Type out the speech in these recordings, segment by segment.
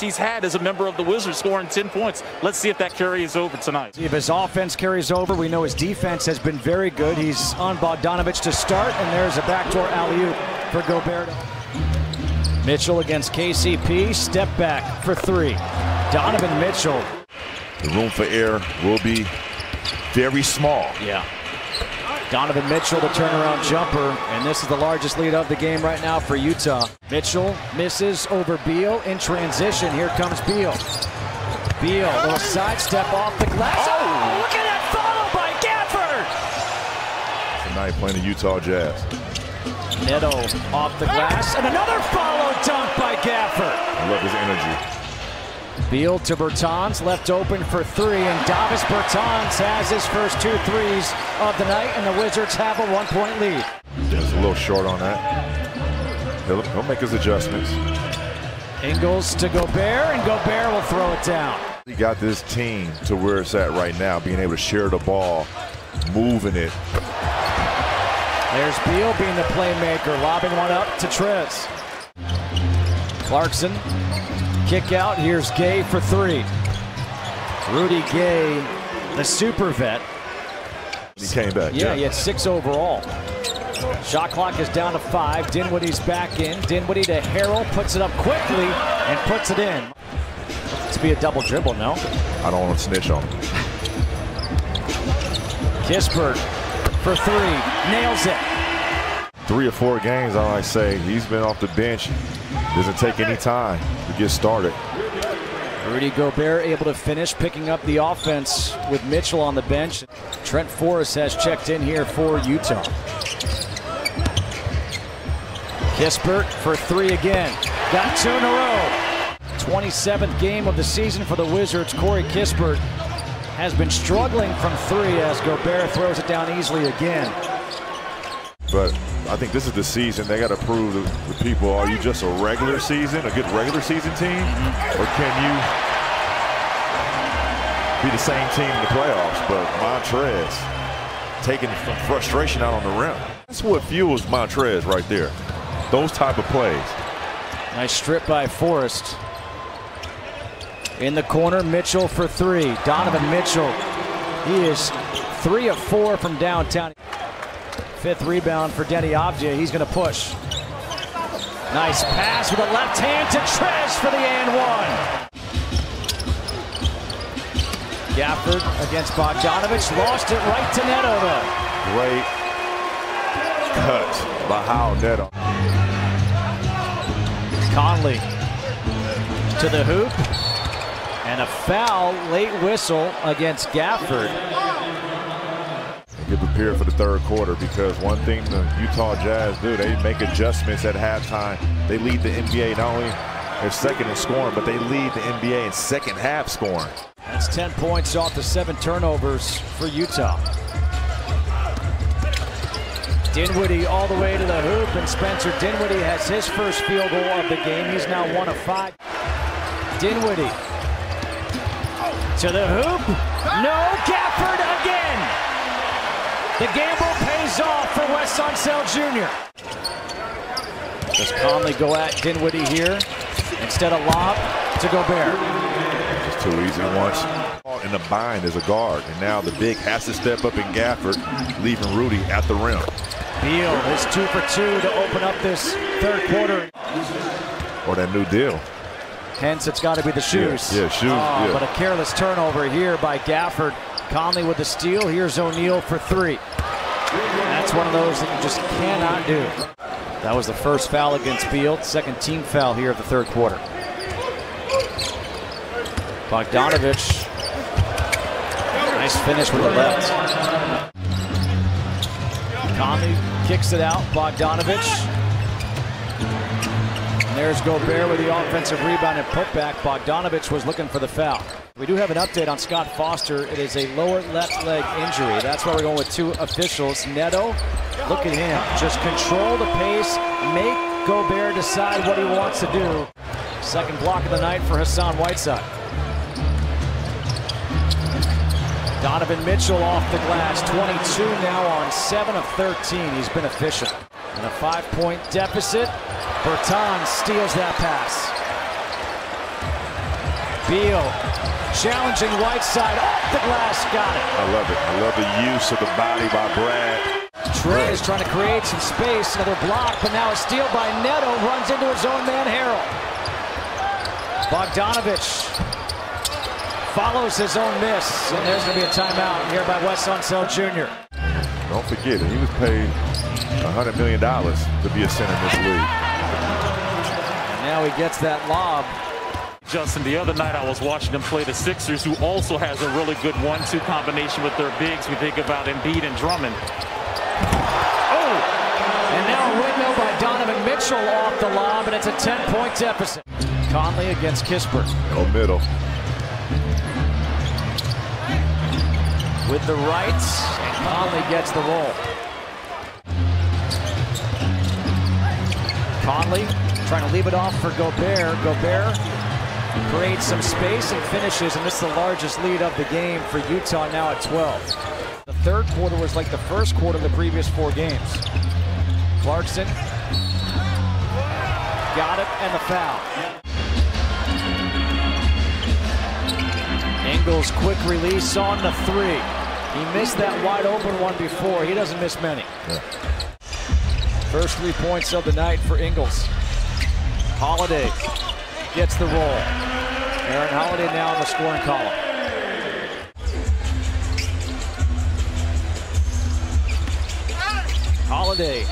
he's had as a member of the Wizards, scoring 10 points. Let's see if that carries over tonight. If his offense carries over, we know his defense has been very good. He's on Bogdanovich to start, and there's a backdoor alley-oop for Gobert. Mitchell against KCP, step back for three. Donovan Mitchell. The room for error will be very small. Yeah. Donovan Mitchell, the turnaround jumper, and this is the largest lead of the game right now for Utah. Mitchell misses over Beal in transition. Here comes Beal. Beal, little sidestep off the glass. Oh, oh look at that follow by Gafford! Tonight playing the Utah Jazz. Neto off the glass, and another follow dunk by Gafford. I love his energy. Beal to Bertans, left open for three, and Davis Bertans has his first two threes of the night, and the Wizards have a one-point lead. Just a little short on that. He'll, he'll make his adjustments. Ingles to Gobert, and Gobert will throw it down. He got this team to where it's at right now, being able to share the ball, moving it. There's Beal being the playmaker, lobbing one up to Trez. Clarkson Kick out. Here's Gay for three. Rudy Gay, the super vet. He came back. Yeah, yeah, he had six overall. Shot clock is down to five. Dinwiddie's back in. Dinwiddie to Harrell, puts it up quickly and puts it in. Let's be a double dribble, no? I don't want to snitch on him. Kispert for three, nails it. Three or four games, I might say. He's been off the bench. Doesn't take any time to get started. Rudy Gobert able to finish, picking up the offense with Mitchell on the bench. Trent Forrest has checked in here for Utah. Kispert for three again. Got two in a row. 27th game of the season for the Wizards. Corey Kispert has been struggling from three as Gobert throws it down easily again. But I think this is the season they got to prove to the people, are you just a regular season, a good regular season team? Mm-hmm. Or can you be the same team in the playoffs? But Montrez taking frustration out on the rim. That's what fuels Montrez right there. Those type of plays. Nice strip by Forrest. In the corner, Mitchell for three. Donovan Mitchell. He is three of four from downtown. Fifth rebound for Deni Avdija. He's going to push. Nice pass with a left hand to Trez for the and one. Gafford against Bogdanovich. Lost it right to Neto, though. Great cut by Raul Neto. Conley to the hoop. And a foul, late whistle against Gafford get prepared for the third quarter because one thing the Utah Jazz do, they make adjustments at halftime. They lead the NBA not only they're second in scoring, but they lead the NBA in second half scoring. That's 10 points off the seven turnovers for Utah. Dinwiddie all the way to the hoop, and Spencer Dinwiddie has his first field goal of the game. He's now one of five. Dinwiddie to the hoop. No, Gafford again. The gamble pays off for Wes Unseld Jr. Does Conley go at Dinwiddie here instead of lob to Gobert? Just too easy once. In the bind as a guard, and now the big has to step up in Gafford, leaving Rudy at the rim. Beal is two for two to open up this third quarter. Or that new deal. Hence, it's got to be the shoes. Yeah, yeah shoes. Oh, yeah. But a careless turnover here by Gafford. Conley with the steal. Here's O'Neale for three. That's one of those that you just cannot do. That was the first foul against Field. Second team foul here of the third quarter. Bogdanovich. Nice finish with the left. Conley kicks it out. Bogdanovich. There's Gobert with the offensive rebound and putback. Bogdanovich was looking for the foul. We do have an update on Scott Foster. It is a lower left leg injury. That's why we're going with two officials. Neto, look at him. Just control the pace, make Gobert decide what he wants to do. Second block of the night for Hassan Whiteside. Donovan Mitchell off the glass, 22 now on 7 of 13. He's been efficient. And a five-point deficit. Bertans steals that pass. Beal challenging Whiteside off the glass, got it. I love it. I love the use of the body by Brad. Trey is trying to create some space, another block, but now a steal by Neto runs into his own man Harrell. Bogdanovich follows his own miss, and there's going to be a timeout here by Wes Unseld Jr. Don't forget, he was paid $100 million to be a center in this league. And now he gets that lob. Justin, the other night I was watching them play the Sixers, who also has a really good one-two combination with their bigs. We think about Embiid and Drummond. Oh! And now a windmill by Donovan Mitchell off the lob, and it's a 10-point deficit. Conley against Kispert. No middle. With the rights, and Conley gets the roll. Conley trying to leave it off for Gobert. Gobert creates some space and finishes, and this is the largest lead of the game for Utah now at 12. The third quarter was like the first quarter of the previous four games. Clarkson got it and the foul. Ingles quick release on the three. He missed that wide open one before. He doesn't miss many. Yeah. First three points of the night for Ingles. Holiday gets the roll. Aaron Holiday now in the scoring column. Holiday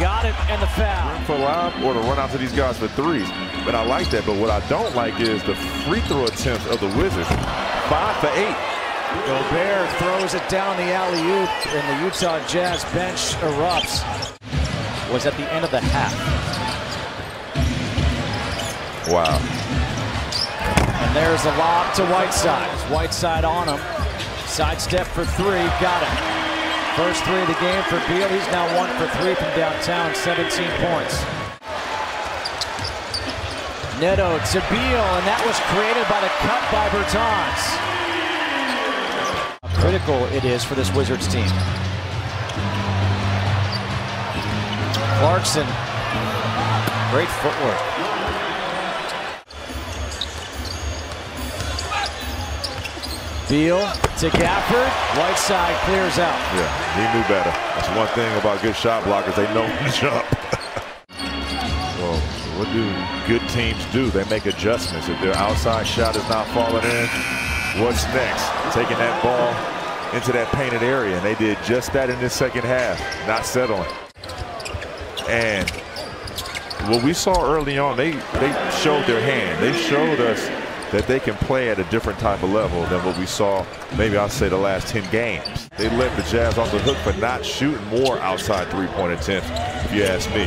got it and the foul. For lob or to run out to these guys for threes. But I like that. But what I don't like is the free throw attempts of the Wizards. Five for eight. Gobert throws it down the alley-oop, and the Utah Jazz bench erupts. Was at the end of the half. Wow. And there's a lob to Whiteside. Whiteside on him. Sidestep for three. Got it. First three of the game for Beal. He's now one for three from downtown. 17 points. Neto to Beal, and that was created by the cut by Bertans. How critical it is for this Wizards team. Clarkson. Great footwork. Beal to Gafford. Whiteside clears out. Yeah, he knew better. That's one thing about good shot blockers. They know to jump. well, what do good teams do? They make adjustments. If their outside shot is not falling in, what's next? Taking that ball into that painted area. And they did just that in this second half, not settling. And what we saw early on, they, they showed their hand. They showed us that they can play at a different type of level than what we saw maybe I'll say the last 10 games. They let the Jazz off the hook for not shooting more outside three-point attempts, if you ask me.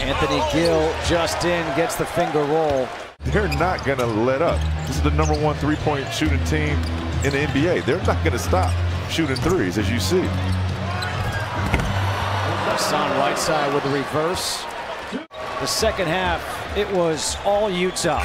Anthony Gill just in, gets the finger roll. They're not going to let up. This is the number one three-point shooting team in the NBA. They're not going to stop shooting threes, as you see. Hassan Whiteside with the reverse. The second half, it was all Utah.